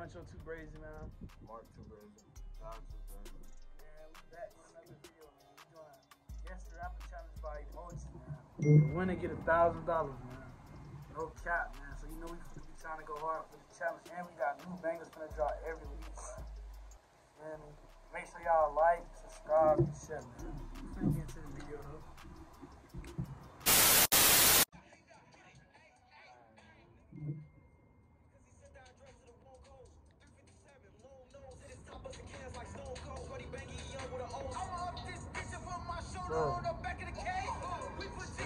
Crunch on Too Brazy, man. Mark Two Brazy. John Two Brazy. Man, we back with another video, man. We doing Guess the Rapper Challenge by Emoji, man. The winner get a thousand dollars, man. No cap, man. So you know we finna be trying to go hard for the challenge. And we got new bangers gonna drop every week, man. And make sure y'all like, subscribe, and share, man. We finna get into the video, though.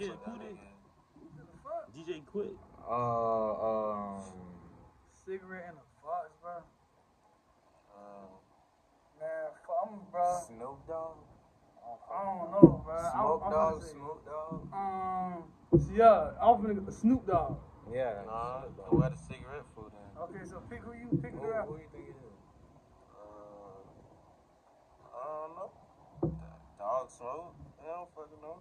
Who kid? Who did? What the fuck? DJ Quik. Uh, um, Cigarette and a fox, bro. uh, Man, fuck, I'm, bro. Snoop Dogg. I don't know, bro. I'm, Smoke I'm Dogg. gonna Smoke Dogg. Um, so yeah, I'm finna Snoop Dogg. Yeah. Nah, who had a cigarette food in? Okay, so pick who you pick Who, who the rapper. who you think it is? Uh, I don't know. Dog Smoke? I don't fucking know.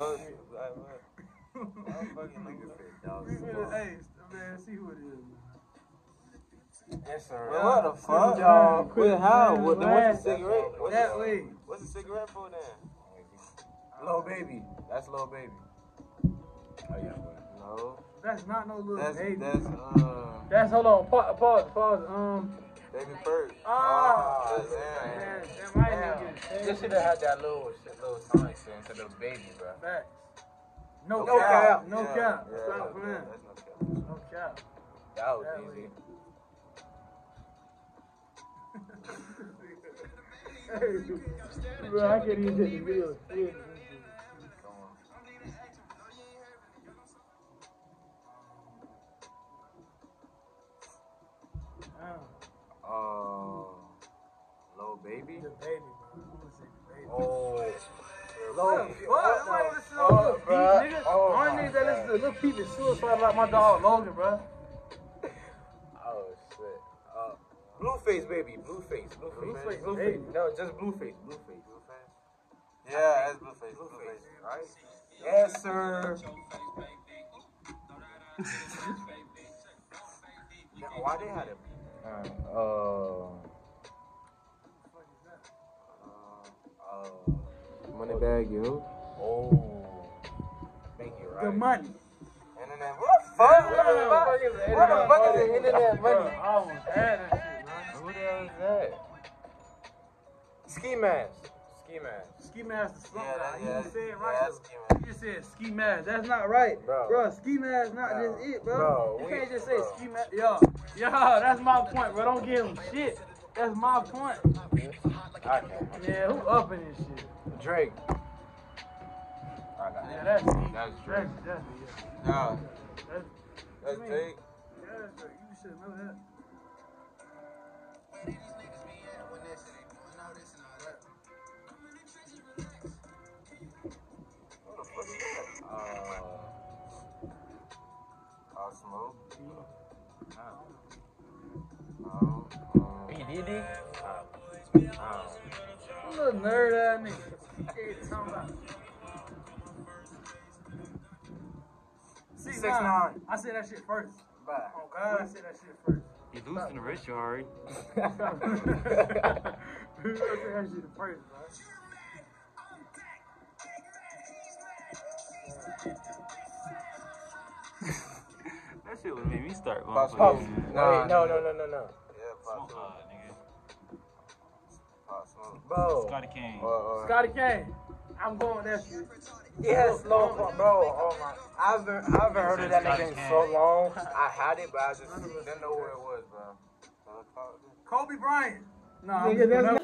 Oh, shit, like, what? I don't fucking know. Dog We finna, hey, man, see who it is, man. Yes, sir. Yeah. what the fuck? Quick, y'all? Quit how? What, then what's the cigarette? What's That the, way. What's the cigarette for then? Low baby. That's low baby. Oh yeah, No. That's not no little That's baby. that's uh That's hold on. Pause. Pause. Pause. Um. baby Bird. Ah. Oh, damn. damn, I ain't Damn. even They get should have had that little shit, little sonic shit instead of baby, bro. Facts. No, No cap. cap. No Yeah, cap. yeah, Stop yeah, playing. That's no cap. No cap. That was That easy. hey, bro, I can't even get the video. Yeah. Damn. Uh, low baby. The baby, bro. I'm gonna say the baby. Oh. Low. What? Nobody listen to Oh, Lil Peep, nigga. Oh, Only niggas that listen to Lil Peep is suicide like my dog Logan, bro. Oh shit. Uh, Blueface, baby. Blueface. Blueface. Blueface, Blueface. No, just Blueface. Blueface. Blueface. Yeah, that's Blueface. Blueface. Right? Yes, sir. Now, why they had it? Uh, uh, bag, yo. Oh. Thank you, right? The money. Internet. What the fuck? What the fuck is the What the internet fuck is money? the internet Bro, money? I almost had that shit, man. Who the hell is that? Ski mask. Ski mask. Ski mask is something. Yeah, that- you yeah, just said it yeah, right. that's ski mask. You just said ski mask. That's not right, Bro. Bro, ski mask not Bro. just it, bro. Bro, you we- can't just say bro. ski mask. Yo, yo, that's my point, bro. Don't give him shit. That's my point. I can't. Yeah, who up in this shit? Drake. I got Yeah, it. that's deep. That's Drake. That's, that's, yeah. Nah, that's, that's Drake. Yeah, that's Drake. You should know that. What the fuck is that? Uh, Pop Smoke. Um, um, P. Diddy? You little nerd Six, Six nine. nine. I said that shit first. Bye. Oh God, I said that shit first. He losing to Rich, Ari. I said that shit first, bro. That shit would make me start going Pop for Smoke. you. Nah, Wait, no, no, no, no, no. Yeah, Pop Smoke Smoke. hard, nigga. Pop Smoke. Bro. Scotty Kane. Uh, uh, Scotty Kane. I'm going with that shit. He bro. Oh my! I've been, I haven't heard of that nigga in so long. I had it, but I just didn't know where it was, bro. Kobe Bryant. No, I'm Nigga, that's not-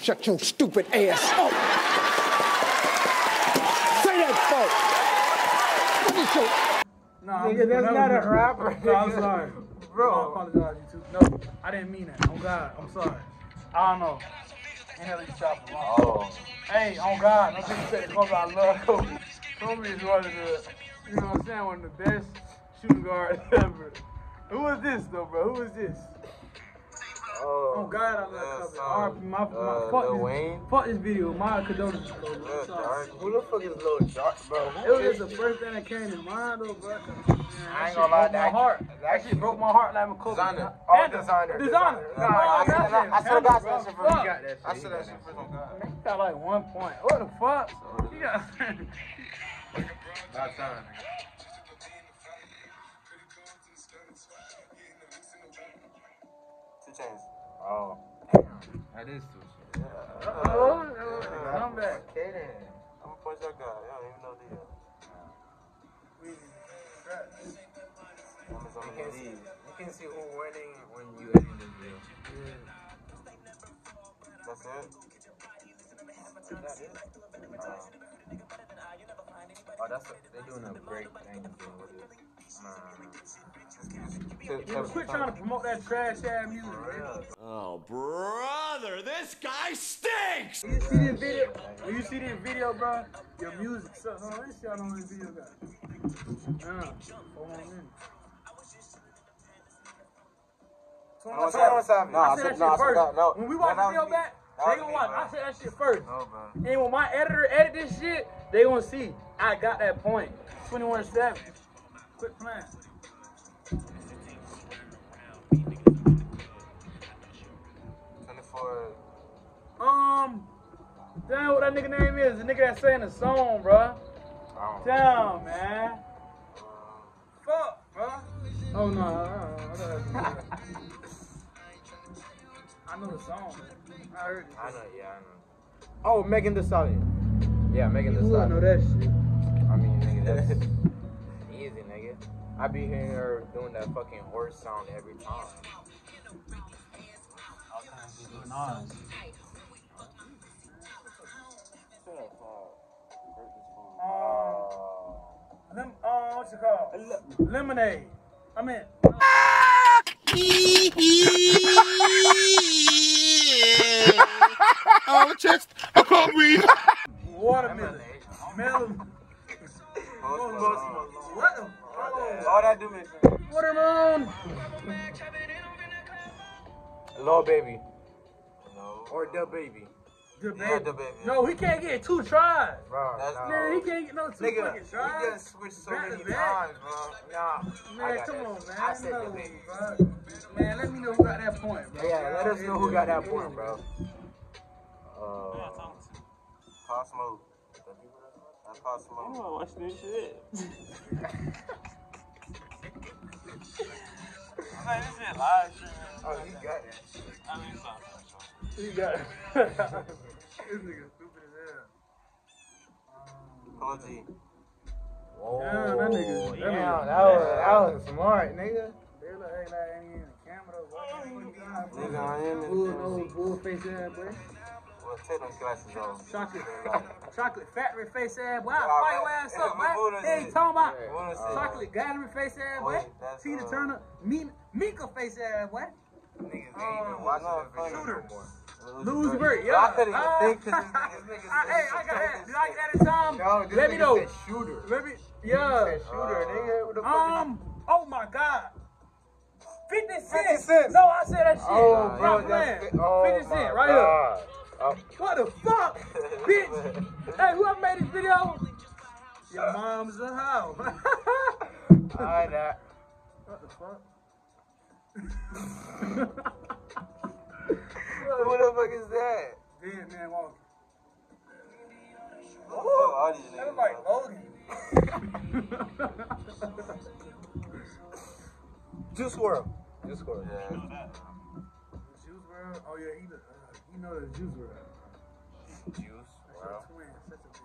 Shut your stupid ass up. Say that, folks. What is your no, I'm Nigga, that's not a rapper. No, I'm sorry. Bro. I apologize, you two. No, I didn't mean that. Oh God, I'm sorry. I don't know. Ain't hell you chop a lot. Oh. Hey, oh God, no disrespect Kobe. I love Kobe. Kobe is one of the, you know what I'm saying, one of the best shooting guards ever. Who is this though, bro? Who is this? Oh Oh, God, I love Yeah, RP, my, my, Uh, fuck, this, Wayne. fuck this video. My condolences, Kobe. I'm Yeah, who the fuck is Lil Durk, bro? It was is just the first thing that came to mind, though, bro. Man, I ain't that shit gonna lie, broke my heart. that That shit shit- broke my heart like a Kobe. Desiigner. Panda. Oh, Desiigner. Desiigner. Nah, Oh, I, that I, shit. I, I still got Panda, that shit bro. from Fuck. you got that. I you said got that shit shit. first on Man, you got like one point. What the fuck? You got. About time, nigga. Oh. That is too shit. Oh, come back. Okay then. I'm gonna punch that guy. I don't even know the just on You can see, you can see who winning when you edit this video. That's it? Oh, that's a, they're doing a break thing. Thing with it. Tell- Yeah, tell- quit trying to promote that trash ass music. Oh, oh brother, this guy stinks! You see this video? When you see this video, bro, your music sucks. Hold on, let me see how long this video got. Nah, four more minutes. No, 21 Savage. No, I I said said that no. Shit first. that. No. When we watch that the video back, they was gonna watch. bro. I said that shit first. No. And when my editor edit this shit, they gonna see I got that point. 21 7. Quit playing. Um, damn, what that nigga name is? The nigga that sang the song, bruh. Oh. Damn, man. Fuck, bruh. Oh, no. I, know. I know the song, man. I heard it. I know, yeah, I know. Oh, Megan Thee Stallion. Yeah, Megan Thee Who would know that shit? I mean, nigga, that's. I be hearing her doing that fucking horse sound every time. Um, lim- uh, what's it called? Lemonade. I mean, Oh, chest, I can't breathe. Lil Baby. No. Or the baby. Good Yeah, baby. the baby. No, he can't get two tries. Bro, That's- no. Man, he can't get no two Nigga, fucking we tries. just switched so Back many times, bro. Nah, Man, come that. on, man. I said no, the baby. bro. Man, let me know who got that point, bro. Yeah, let us know who got that point, bro. Uh, Pop Smoke. That's Pop I'ma watch this shit. Man, this shit live stream. oh, you got that. I mean, it's for got it. this nigga stupid as hell. Polo G. Whoa. Yeah, that nigga- that Yeah, nigga- that was that was smart, nigga. They look like they ain't in the camera. Nigga. I am Bull bull face ass boy. Well, take them glasses. Chocolate, chocolate factory face ass boy. I'll fire man. your ass up, boy. Hey, talking about Yeah. Chocolate gallery face ass boy. Tina uh, Turner, Mika face ass boy. Niggas ain't even watching no, the video shooter. no more. Lose Burt, yeah. I couldn't even Ah. think because this niggas, niggas. I, hey, I got that. Did I get that in time? This Let me know. said shooter. Let me, yeah. said shooter, nigga. What the fuck? Um, oh my God. 50 cent. 50 cents. No, I said that shit. Oh, bro, Stop that's playing. oh 50 cent, right God. Oh. What the fuck? Bitch. Hey, whoever made this video, your mom's a hoe. I that. what the fuck? Who the fuck is that? Dead man walking. Oh, all these That was niggas. like bro. Logan. Juice WRLD. Juice WRLD. Yeah. Juice WRLD? Oh yeah, he the, uh, you know the Juice WRLD. Juice That's your WRLD. twin. Such a bitch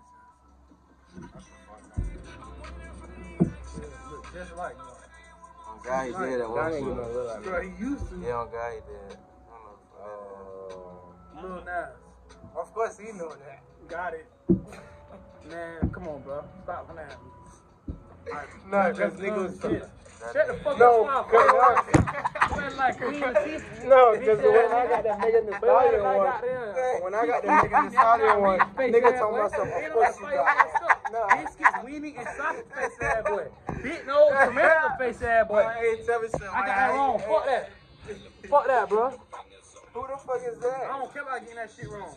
ass. Look just like me. On God, he did that That one. ain't even shit. look like me. Bro, he used to. Yeah, on God, he did. I. Oh. Lil Nas. Of course he knew that. Got it. Man, come on, bro. Stop playing. at me. No, Just because dumb niggas. Shit. Shut the fuck No, up. cause Stop. Like No, because when I got that nigga in the Man, stallion one, got them. when I got that nigga in the stallion one, nigga talking about something. Of course you got. No. Biscuits, weenie, and sausage face ass boy. Big nose, tomato face ass boy. Hey, tell me something. I got that wrong. Fuck that. Fuck that, bro. Who the fuck is that? I don't care about getting that shit wrong.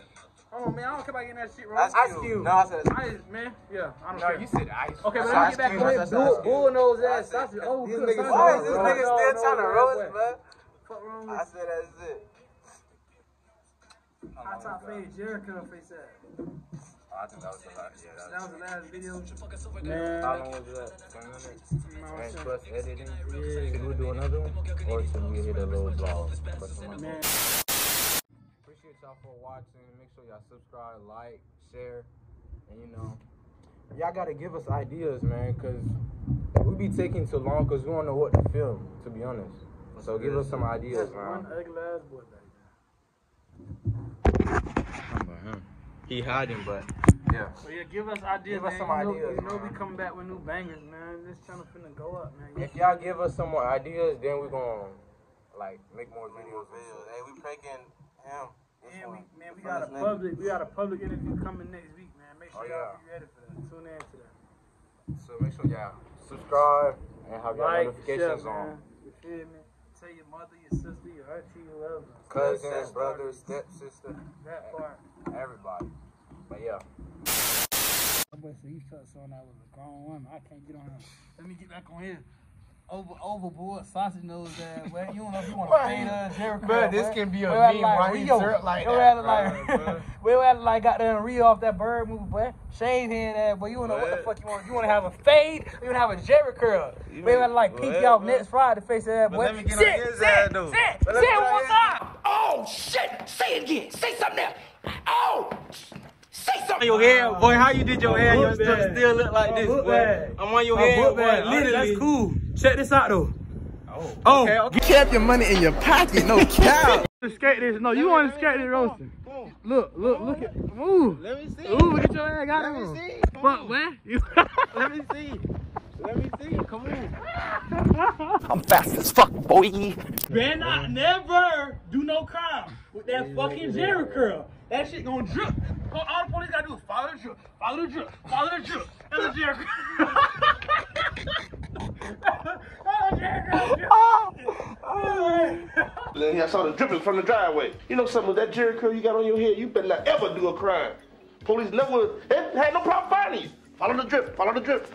Hold on, man. I don't care about getting that shit wrong. That's Ice cute. Cube. No, I said I just, man, yeah, I don't No, care. you said ice. Okay, but That's let me get back Cube. on That's bull, Cube. bull nose ass sausage. Oh, These cook niggas- Why is this nigga still trying to roll, roast, roll. man? Fuck wrong with I said that's it. Oh, hot top fade Jericho face ass. I think that was the last. Yeah, That that was the last video. How long was that? 10 minutes? you know what I'm And saying? plus editing. Yeah. Should we do another one? Or should we hit a little vlog? Man, Appreciate y'all for watching. Make sure y'all subscribe, like, share, and you know, y'all gotta give us ideas, man, cause we be taking too long, cause we don't know what to film, to be honest. So give us some ideas, man. one man. ugly ass boy back He hiding, but Yeah. So yeah, give us ideas. Give us man. some you know, ideas, You know we man. coming back with new bangers, man. This channel finna go up, man. if y'all give us some more ideas, then we gonna like make more videos. video. Hey, we pranking him. This Yeah, we, man, we got a public, we got a public interview coming next week, man. Make sure Oh, y'all yeah. be ready for that. Tune in to that. So make sure y'all subscribe and have your Like, notifications share, on. man. You feel me? Tell your mother, your sister, your auntie, whoever. Cousin, Stepsister. brother, stepsister, That part. everybody. But yeah. That boy said he felt something that was a grown woman. I can't get on him. Let me get back on here. Over, overboard, sausage nose ass, boy. You don't know if you want to fade us, Jericho. Bruh, this can be a meme, like right? Rio. Like We that, like, we had like got there and Rio off that bird move, boy. Shave head ass, boy. You don't know what the fuck you want. You want to have a fade? or You want to have a Jerry curl? We had mean- like what, off bruh? next Friday, face ass, boy. let me get on his sit, ass, though. Sit, But sit let me get on one time. Oh shit! Say it again. Say something else. Oh, say something. your hair, boy. How you did your hair? Your stuff still look like My this, boy. bag. I'm on your My head, boy. bag. Literally. That's cool. Check this out though. Oh, oh. Okay, okay. Kept your money in your pocket, no cap. to skate this. No, you want to skate this roasting. Look, look, look at move. Let me see. Ooh, look at your ass. Got Let him. me see. Fuck, man. You. Let me see. Let me see. Come on. I'm fast as fuck, boy. Better not never do no crime with that fucking Jerry curl. That shit gonna drip. All the police gotta do is follow the drip, follow the drip, follow the drip. That's a. Then I saw the dripping from the driveway. You know something with that Jerry curl you got on your head, you better not ever do a crime. Police never they had no problem finding you. Follow the drip, follow the drip.